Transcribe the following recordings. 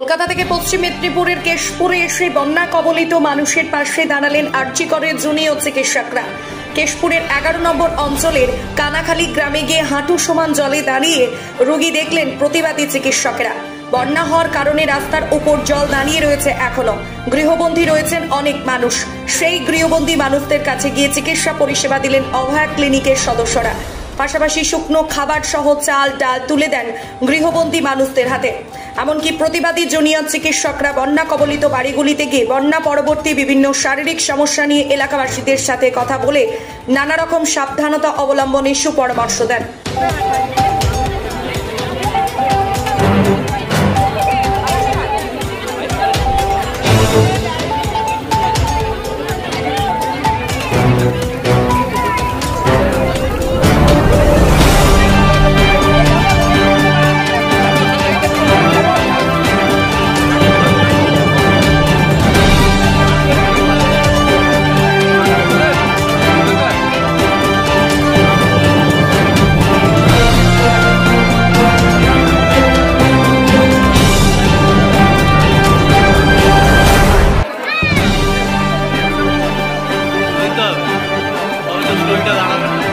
কলকাতা থেকে পশ্চিম মেদিনীপুরের কেশপুরে এসে বন্যা কবলিত মানুষের পাশে দাঁড়ালেন আর্চিকরের জুনিয়র চিকিৎসকরা। কেশপুরের এগারো নম্বর অঞ্চলের কানাখালী গ্রামে গিয়ে হাঁটু সমান জলে দাঁড়িয়ে রোগী দেখলেন প্রতিবাদী চিকিৎসকেরা। বন্যা হওয়ার কারণে রাস্তার উপর জল দাঁড়িয়ে রয়েছে এখনও। গৃহবন্দী রয়েছেন অনেক মানুষ। সেই গৃহবন্দী মানুষদের কাছে গিয়ে চিকিৎসা পরিষেবা দিলেন অভয়া ক্লিনিকের সদস্যরা। পাশাপাশি শুকনো খাবার সহ চাল, ডাল তুলে দেন গৃহবন্দী মানুষদের হাতে। এমনকি প্রতিবাদী জুনিয়র চিকিৎসকরা বন্যা কবলিত বাড়িগুলিতে গিয়ে বন্যা পরবর্তী বিভিন্ন শারীরিক সমস্যা নিয়ে এলাকাবাসীদের সাথে কথা বলে নানা রকম সাবধানতা অবলম্বনে সুপরামর্শ দেন। তবে তো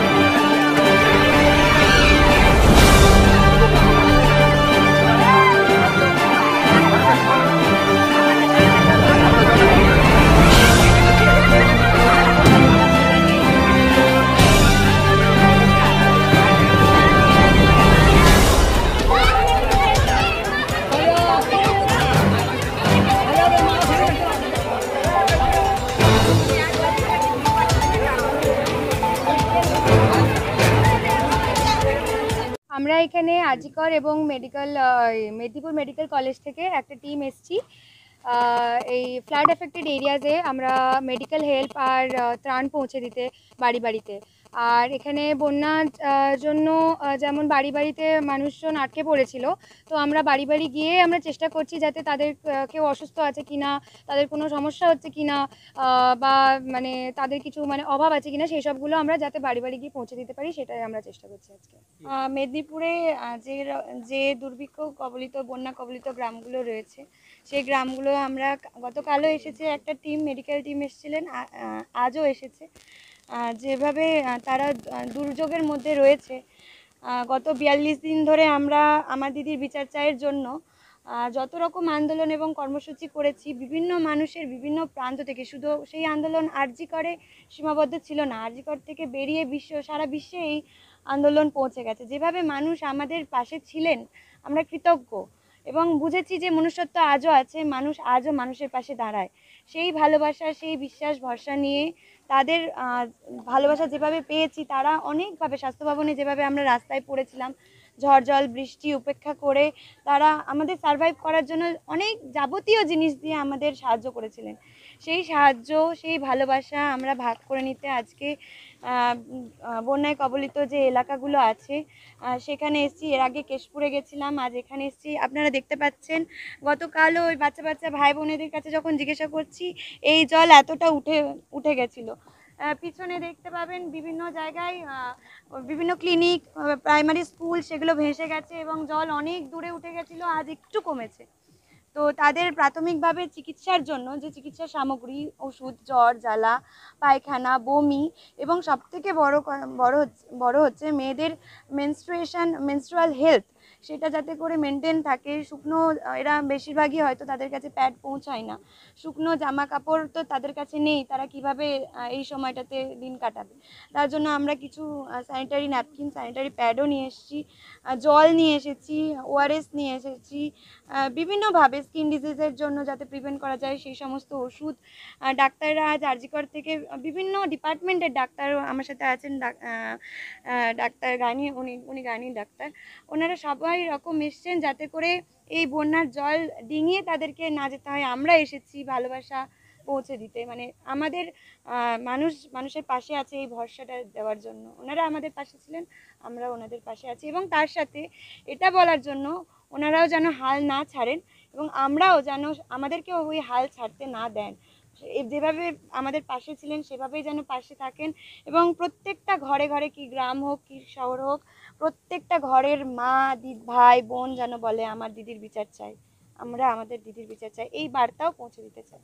আমরা এখানে আজিকর এবং মেডিকেল মেদিনীপুর মেডিকেল কলেজ থেকে একটা টিম এসছি। এই ফ্লাড এফেক্টেড এরিয়াজে আমরা মেডিকেল হেল্প আর ত্রাণ পৌঁছে দিতে বাড়ি বাড়িতে। আর এখানে বন্যার জন্য যেমন বাড়ি বাড়িতে মানুষজন আটকে পড়েছিল তো আমরা বাড়ি বাড়ি গিয়ে আমরা চেষ্টা করছি যাতে তাদের কেউ অসুস্থ আছে কিনা তাদের কোনো সমস্যা হচ্ছে কিনা আহ, বা মানে তাদের কিছু মানে অভাব আছে কিনা সেই সবগুলো আমরা যাতে বাড়ি বাড়ি গিয়ে পৌঁছে দিতে পারি সেটাই আমরা চেষ্টা করছি আজকে। মেদিনীপুরে যে যে দুর্ভিক্ষ কবলিত বন্যা কবলিত গ্রামগুলো রয়েছে সেই গ্রামগুলো আমরা গতকালও এসেছে একটা টিম মেডিকেল টিম এসেছিলেন আজও এসেছে। যেভাবে তারা দুর্যোগের মধ্যে রয়েছে গত বিয়াল্লিশ দিন ধরে আমরা, আমার দিদির বিচার চায়ের জন্য যত রকম আন্দোলন এবং কর্মসূচি করেছি, বিভিন্ন মানুষের বিভিন্ন প্রান্ত থেকে, শুধু সেই আন্দোলন আরজি করে সীমাবদ্ধ ছিল না আরজিকর থেকে বেরিয়ে বিশ্ব, সারা বিশ্বে এই আন্দোলন পৌঁছে গেছে। যেভাবে মানুষ আমাদের পাশে ছিলেন, আমরা কৃতজ্ঞ। এবং বুঝেছি যে মনুষ্যত্ব আজও আছে, মানুষ আজও মানুষের পাশে দাঁড়ায়। সেই ভালোবাসা, সেই বিশ্বাস, ভরসা নিয়ে তাদের ভালোবাসা যেভাবে পেয়েছি, তারা অনেকভাবে স্বাস্থ্য ভবনে যেভাবে আমরা রাস্তায় পড়েছিলাম ঝড় জল, বৃষ্টি উপেক্ষা করে তারা আমাদের সার্ভাইভ করার জন্য অনেক যাবতীয় জিনিস দিয়ে আমাদের সাহায্য করেছিলেন। সেই সাহায্য, সেই ভালোবাসা আমরা ভাগ করে নিতে আজকে বন্যায় কবলিত যে এলাকাগুলো আছে সেখানে এসেছি। এর আগে কেশপুরে গেছিলাম, আজ এখানে এসেছি। আপনারা দেখতে পাচ্ছেন, গতকালও ওই বাচ্চা বাচ্চা ভাই বোনেদের কাছে যখন জিজ্ঞাসা করছি, এই জল এতটা উঠে উঠে গেছিল। পিছনে দেখতে পাবেন বিভিন্ন জায়গায় বিভিন্ন ক্লিনিক প্রাইমারি স্কুল সেগুলো ভেসে গেছে এবং জল অনেক দূরে উঠে গেছিল, আজ একটু কমেছে। তো তাদের প্রাথমিকভাবে চিকিৎসার জন্য যে চিকিৎসা সামগ্রী, ওষুধ, জ্বর, জ্বালা, পায়খানা, বমি এবং সবথেকে বড় বড় হচ্ছে বড় হচ্ছে মেয়েদের মেনস্ট্রুয়েশন মেনস্ট্রুয়াল হেলথ সেটা যাতে করে মেনটেন থাকে। শুকনো এরা বেশিরভাগই হয়তো তাদের কাছে প্যাড পৌঁছায় না। শুকনো জামা কাপড় তো তাদের কাছে নেই, তারা কীভাবে এই সময়টাতে দিন কাটাবে? তার জন্য আমরা কিছু স্যানিটারি ন্যাপকিন স্যানিটারি প্যাডও নিয়ে এসেছি জল নিয়ে এসেছি ওআরএস নিয়ে এসেছি বিভিন্নভাবে স্কিন ডিজিজের জন্য যাতে প্রিভেন্ট করা যায় সেই সমস্ত ওষুধ। ডাক্তাররা আজ আরজিকর থেকে বিভিন্ন ডিপার্টমেন্টের ডাক্তার আমার সাথে আছেন ডাক্তার গানি উনি উনি গানি ডাক্তার। ওনারা সবাই রকম এসছেন যাতে করে এই বন্যার জল ডিঙিয়ে তাদেরকে না যেতে হয়। আমরা এসেছি ভালোবাসা পৌঁছে দিতে। মানে আমাদের মানুষ, মানুষের পাশে আছে এই ভরসাটা দেওয়ার জন্য। ওনারা আমাদের পাশে ছিলেন আমরা ওনাদের পাশে আছি এবং তার সাথে এটা বলার জন্য ওনারাও যেন হাল না ছাড়েন এবং আমরাও যেন আমাদেরকেও ওই হাল ছাড়তে না দেন। যেভাবে আমাদের পাশে ছিলেন সেভাবেই যেন পাশে থাকেন এবং প্রত্যেকটা ঘরে ঘরে কি গ্রাম হোক, কি শহর হোক প্রত্যেকটা ঘরের মা দিদ ভাই, বোন যেন বলে, আমার দিদির বিচার চাই। আমরা আমাদের দিদির বিচার চাই। এই বার্তাও পৌঁছে দিতে চাই।